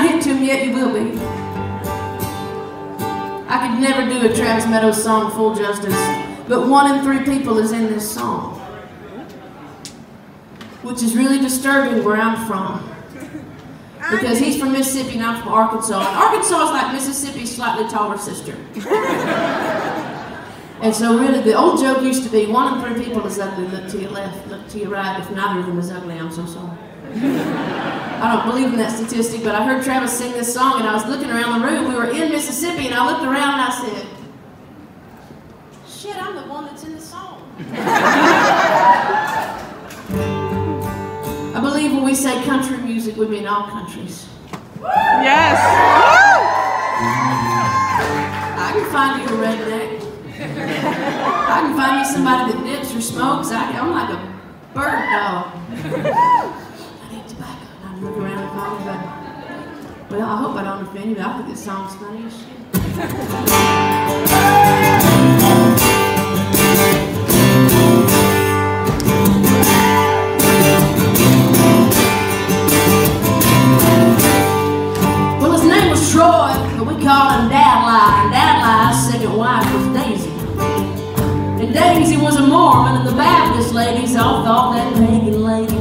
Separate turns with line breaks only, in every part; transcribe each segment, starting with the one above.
not hit to him yet, you will be. I could never do a Travis Meadows song full justice, but one in three people is in this song. Which is really disturbing where I'm from. Because he's from Mississippi and I'm from Arkansas. And Arkansas is like Mississippi's slightly taller sister. and so really the old joke used to be one in three people is ugly, look to your left, look to your right. If neither of them is ugly, I'm so sorry. I don't believe in that statistic, but I heard Travis sing this song and I was looking around the room. We were in Mississippi and I looked around and I said, Shit, I'm the one that's in the song. I believe when we say country music, we mean all countries.
Yes.
I can find you a redneck. I can find you somebody that dips or smokes. I, I'm like a bird dog. Need tobacco. And I look around and find but well, I hope I don't offend you, but I think this song's funny as shit. Called him Dad and Dad second wife was Daisy. And Daisy was a Mormon, and the Baptist ladies all thought that pagan lady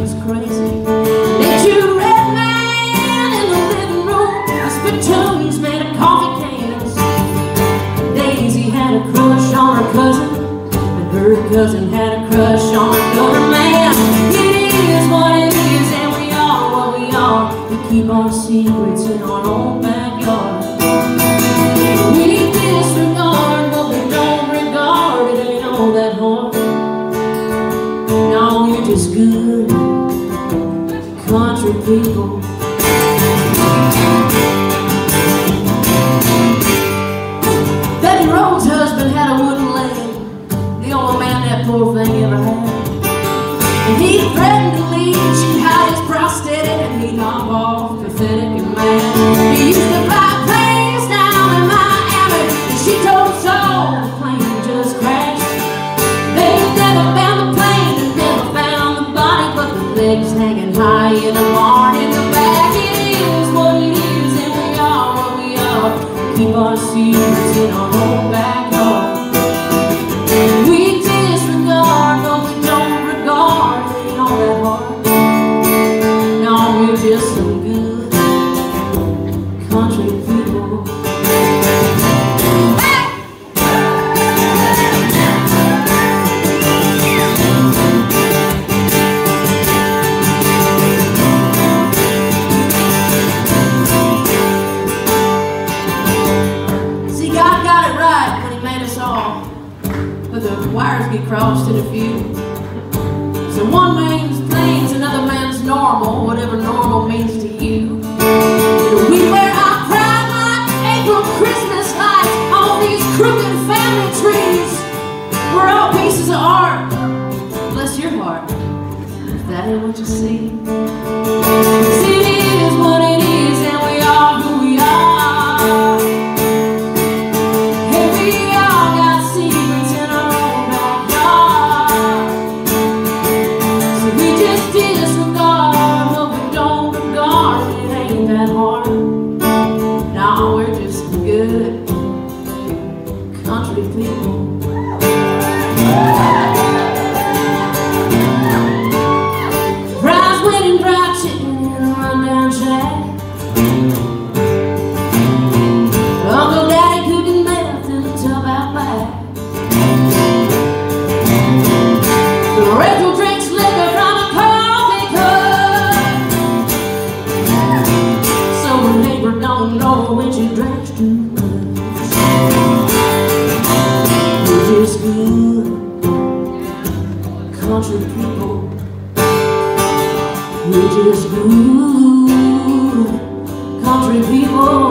people Betty husband had a wooden leg The only man that poor thing ever had. And he threatened to leave She'd hide his prosthetic And hop off pathetic and mad He used to wires get crossed in a few. So one man's plain's another man's normal, whatever normal means to you. We wear our pride like April Christmas lights on these crooked family trees. We're all pieces of art. Bless your heart, if that ain't what you see. That hard. Just good country people. We're just good country people.